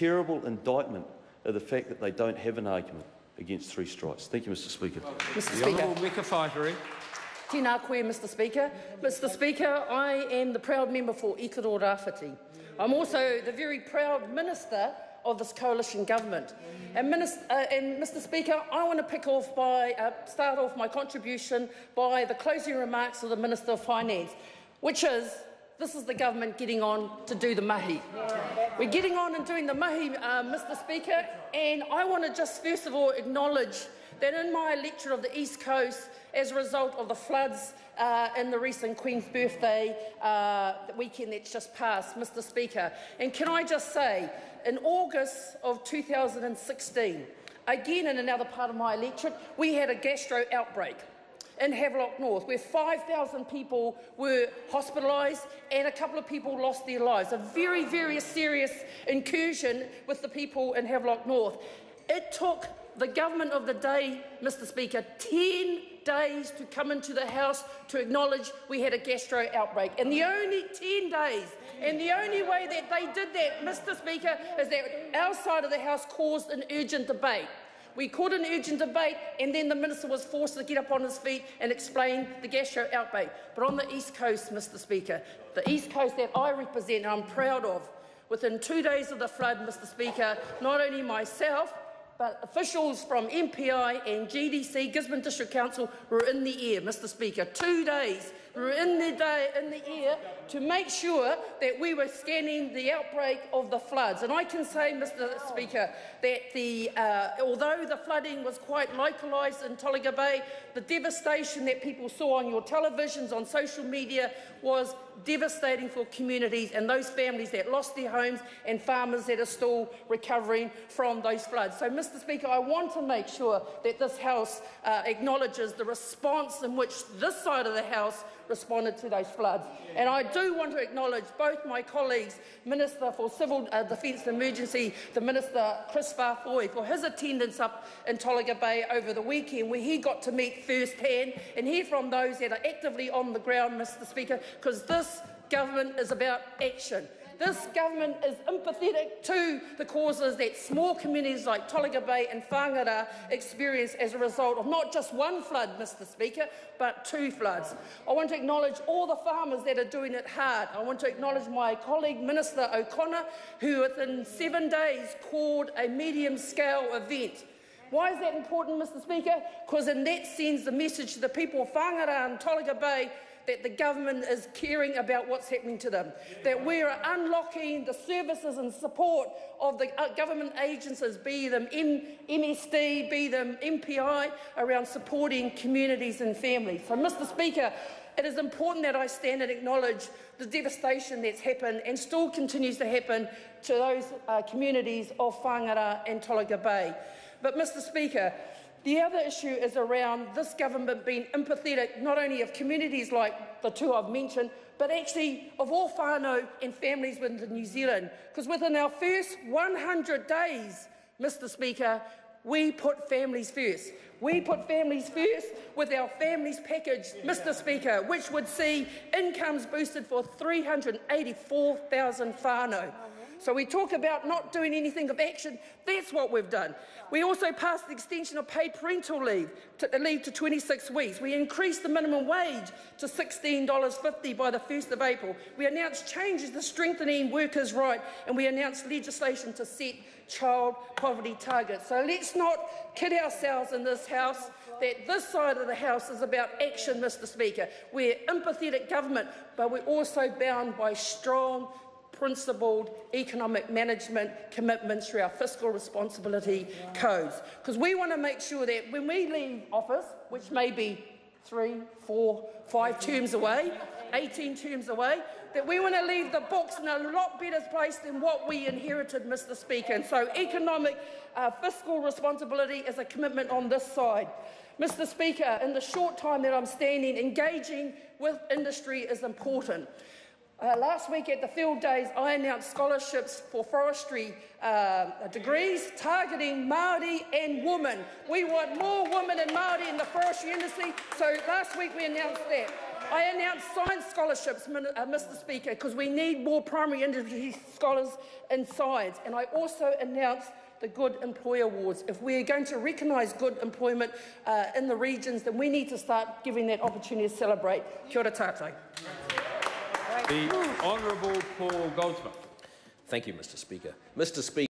terrible indictment of the fact that they don't have an argument against three strikes. Thank you, Mr Speaker. Mr The Speaker. Honourable Meka Whaitiri. Tēnā koe, Mr Speaker. Mr Speaker, I am the proud member for Ikaroa-Rāwhiti. I'm also the very proud minister of this coalition government. And, minister, uh, and Mr Speaker, I want to pick off by, uh, start off my contribution by the closing remarks of the Minister of Finance, which is this is the government getting on to do the mahi. We're getting on and doing the mahi, uh, Mr Speaker, and I want to just first of all acknowledge that in my electorate of the East Coast, as a result of the floods uh, in the recent Queen's birthday uh, weekend that's just passed, Mr Speaker. And can I just say, in August of 2016, again in another part of my electorate, we had a gastro outbreak in Havelock North, where 5,000 people were hospitalised and a couple of people lost their lives. A very, very serious incursion with the people in Havelock North. It took the government of the day, Mr Speaker, 10 days to come into the House to acknowledge we had a gastro outbreak. And the only 10 days, and the only way that they did that, Mr Speaker, is that our side of the House caused an urgent debate. We called an urgent debate, and then the minister was forced to get up on his feet and explain the gastro outbreak. But on the East Coast, Mr Speaker, the East Coast that I represent and I'm proud of, within two days of the flood, Mr Speaker, not only myself, but officials from MPI and GDC, Gisborne District Council, were in the air, Mr Speaker. Two days in the, day, in the air to make sure that we were scanning the outbreak of the floods. And I can say, Mr Speaker, that the, uh, although the flooding was quite localised in Tolaga Bay, the devastation that people saw on your televisions, on social media, was devastating for communities and those families that lost their homes and farmers that are still recovering from those floods. So, Mr Speaker, I want to make sure that this House uh, acknowledges the response in which this side of the House responded to those floods. And I do want to acknowledge both my colleagues, Minister for Civil uh, Defence Emergency, the Minister Chris Faafoi, for his attendance up in Tolaga Bay over the weekend, where he got to meet firsthand and hear from those that are actively on the ground, Mr Speaker, because this government is about action. This government is empathetic to the causes that small communities like Tolaga Bay and Whangara experience as a result of not just one flood, Mr Speaker, but two floods. I want to acknowledge all the farmers that are doing it hard. I want to acknowledge my colleague, Minister O'Connor, who within seven days called a medium-scale event why is that important, Mr Speaker? Because in that sends the message to the people of Whangara and Tolaga Bay that the government is caring about what's happening to them, that we are unlocking the services and support of the uh, government agencies, be them MSD, be them MPI, around supporting communities and families. So, Mr Speaker, it is important that I stand and acknowledge the devastation that's happened and still continues to happen to those uh, communities of Whangara and Tolaga Bay. But, Mr Speaker, the other issue is around this government being empathetic not only of communities like the two I've mentioned, but actually of all whānau and families within New Zealand. Because within our first 100 days, Mr Speaker, we put families first. We put families first with our families package, Mr Speaker, which would see incomes boosted for 384,000 whānau. Oh, So we talk about not doing anything of action. That's what we've done. We also passed the extension of paid parental leave to, leave to 26 weeks. We increased the minimum wage to $16.50 by the 1st of April. We announced changes to strengthening workers' rights, and we announced legislation to set child poverty targets. So let's not kid ourselves in this House that this side of the House is about action, Mr Speaker. We're empathetic government, but we're also bound by strong principled economic management commitments through our fiscal responsibility codes. Because we want to make sure that when we leave office, which may be three, four, five terms away, 18 terms away, that we want to leave the books in a lot better place than what we inherited, Mr Speaker. And so economic uh, fiscal responsibility is a commitment on this side. Mr Speaker, in the short time that I'm standing, engaging with industry is important. Uh, last week at the field days, I announced scholarships for forestry uh, degrees targeting Māori and women. We want more women and Māori in the forestry industry, so last week we announced that. I announced science scholarships, uh, Mr Speaker, because we need more primary industry scholars in science. And I also announced the Good Employer Awards. If we are going to recognise good employment uh, in the regions, then we need to start giving that opportunity to celebrate. Kia ora tātou. The Honourable Paul Goldsmith. Thank you, Mr Speaker. Mr Speaker,